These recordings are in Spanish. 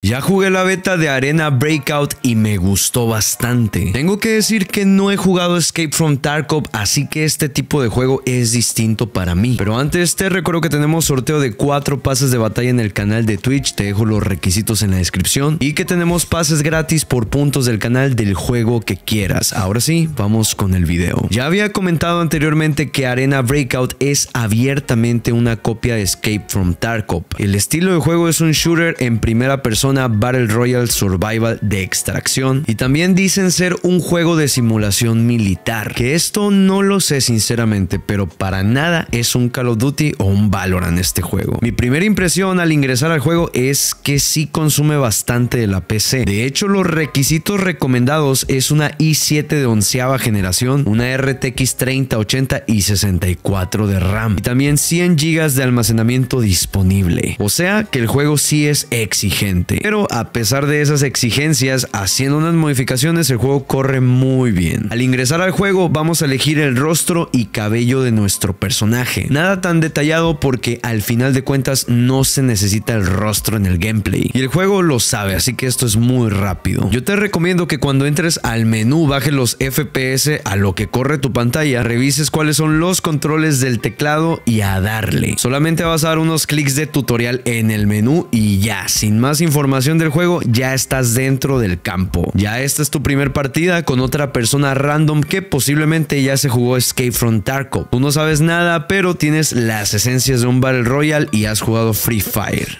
Ya jugué la beta de Arena Breakout y me gustó bastante. Tengo que decir que no he jugado Escape from Tarkov, así que este tipo de juego es distinto para mí. Pero antes te recuerdo que tenemos sorteo de 4 pases de batalla en el canal de Twitch, te dejo los requisitos en la descripción. Y que tenemos pases gratis por puntos del canal del juego que quieras. Ahora sí, vamos con el video. Ya había comentado anteriormente que Arena Breakout es abiertamente una copia de Escape from Tarkov. El estilo de juego es un shooter en primera persona Battle Royale Survival de extracción y también dicen ser un juego de simulación militar, que esto no lo sé sinceramente, pero para nada es un Call of Duty o un Valorant este juego. Mi primera impresión al ingresar al juego es que sí consume bastante de la PC. De hecho, los requisitos recomendados es una i7 de onceava generación, una RTX 3080 y 64 de RAM y también 100 GB de almacenamiento disponible. O sea que el juego sí es exigente. Pero a pesar de esas exigencias, haciendo unas modificaciones, el juego corre muy bien. Al ingresar al juego, vamos a elegir el rostro y cabello de nuestro personaje. Nada tan detallado porque al final de cuentas no se necesita el rostro en el gameplay. Y el juego lo sabe, así que esto es muy rápido. Yo te recomiendo que cuando entres al menú bajes los FPS a lo que corre tu pantalla, revises cuáles son los controles del teclado y a darle. Solamente vas a dar unos clics de tutorial en el menú y ya, sin más información información del juego, ya estás dentro del campo. Ya esta es tu primer partida con otra persona random que posiblemente ya se jugó Escape from Tarkov. Tú no sabes nada, pero tienes las esencias de un Battle Royale y has jugado Free Fire.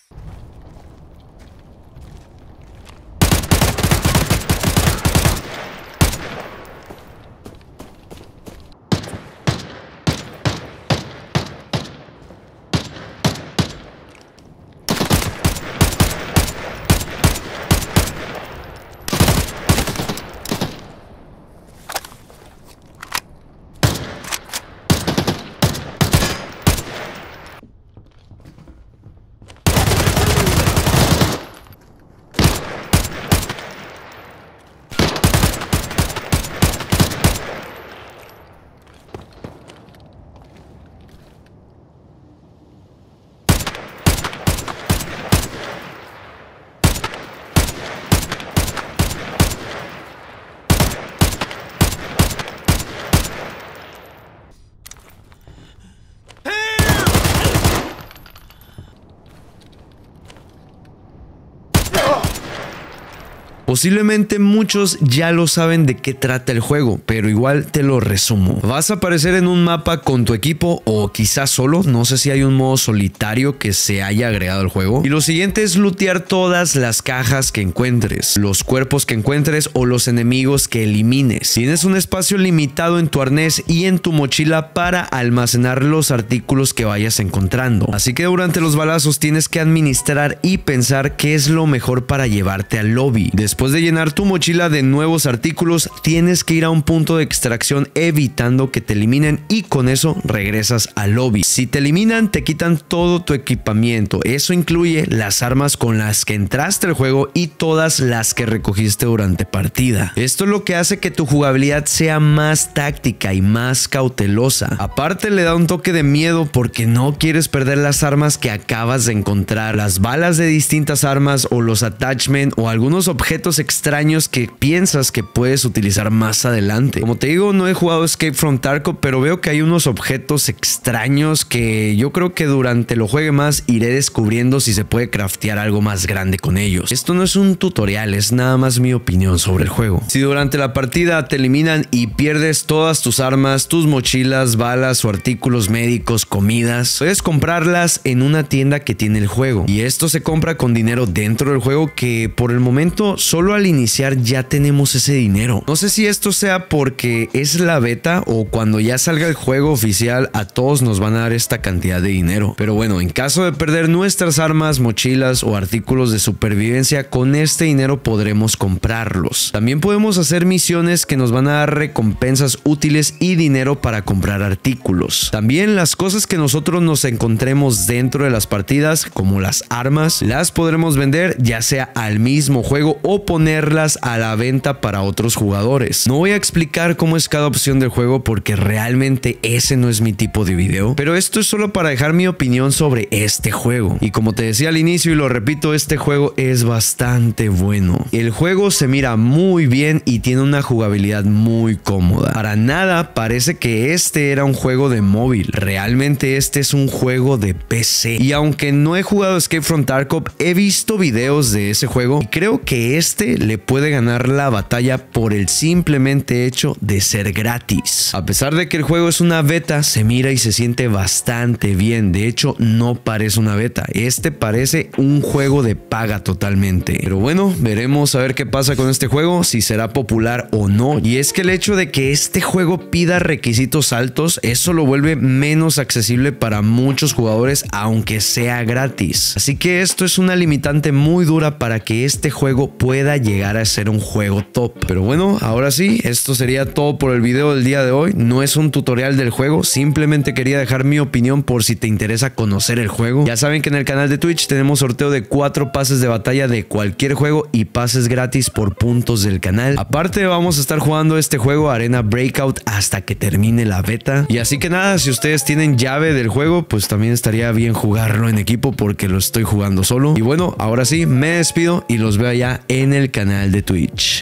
Posiblemente muchos ya lo saben de qué trata el juego, pero igual te lo resumo. Vas a aparecer en un mapa con tu equipo o quizás solo, no sé si hay un modo solitario que se haya agregado al juego. Y lo siguiente es lootear todas las cajas que encuentres, los cuerpos que encuentres o los enemigos que elimines. Tienes un espacio limitado en tu arnés y en tu mochila para almacenar los artículos que vayas encontrando. Así que durante los balazos tienes que administrar y pensar qué es lo mejor para llevarte al lobby. De llenar tu mochila de nuevos artículos, tienes que ir a un punto de extracción evitando que te eliminen y con eso regresas al lobby. Si te eliminan, te quitan todo tu equipamiento. Eso incluye las armas con las que entraste al juego y todas las que recogiste durante partida. Esto es lo que hace que tu jugabilidad sea más táctica y más cautelosa. Aparte le da un toque de miedo porque no quieres perder las armas que acabas de encontrar, las balas de distintas armas o los attachments o algunos objetos extraños que piensas que puedes utilizar más adelante. Como te digo, no he jugado Escape from Tarkov, pero veo que hay unos objetos extraños que yo creo que durante lo juegue más iré descubriendo si se puede craftear algo más grande con ellos. Esto no es un tutorial, es nada más mi opinión sobre el juego. Si durante la partida te eliminan y pierdes todas tus armas, tus mochilas, balas o artículos médicos, comidas, puedes comprarlas en una tienda que tiene el juego. Y esto se compra con dinero dentro del juego que por el momento solo solo al iniciar ya tenemos ese dinero. No sé si esto sea porque es la beta o cuando ya salga el juego oficial a todos nos van a dar esta cantidad de dinero. Pero bueno, en caso de perder nuestras armas, mochilas o artículos de supervivencia, con este dinero podremos comprarlos. También podemos hacer misiones que nos van a dar recompensas útiles y dinero para comprar artículos. También las cosas que nosotros nos encontremos dentro de las partidas, como las armas, las podremos vender ya sea al mismo juego o ponerlas a la venta para otros jugadores. No voy a explicar cómo es cada opción del juego porque realmente ese no es mi tipo de video, pero esto es solo para dejar mi opinión sobre este juego. Y como te decía al inicio y lo repito, este juego es bastante bueno. El juego se mira muy bien y tiene una jugabilidad muy cómoda. Para nada parece que este era un juego de móvil, realmente este es un juego de PC. Y aunque no he jugado Escape from Tarkov, he visto videos de ese juego y creo que este le puede ganar la batalla por el simplemente hecho de ser gratis. A pesar de que el juego es una beta, se mira y se siente bastante bien. De hecho, no parece una beta. Este parece un juego de paga totalmente. Pero bueno, veremos a ver qué pasa con este juego, si será popular o no. Y es que el hecho de que este juego pida requisitos altos, eso lo vuelve menos accesible para muchos jugadores, aunque sea gratis. Así que esto es una limitante muy dura para que este juego pueda llegar a ser un juego top. Pero bueno, ahora sí, esto sería todo por el video del día de hoy. No es un tutorial del juego, simplemente quería dejar mi opinión por si te interesa conocer el juego. Ya saben que en el canal de Twitch tenemos sorteo de cuatro pases de batalla de cualquier juego y pases gratis por puntos del canal. Aparte vamos a estar jugando este juego Arena Breakout hasta que termine la beta. Y así que nada, si ustedes tienen llave del juego, pues también estaría bien jugarlo en equipo porque lo estoy jugando solo. Y bueno, ahora sí, me despido y los veo allá en el canal de Twitch.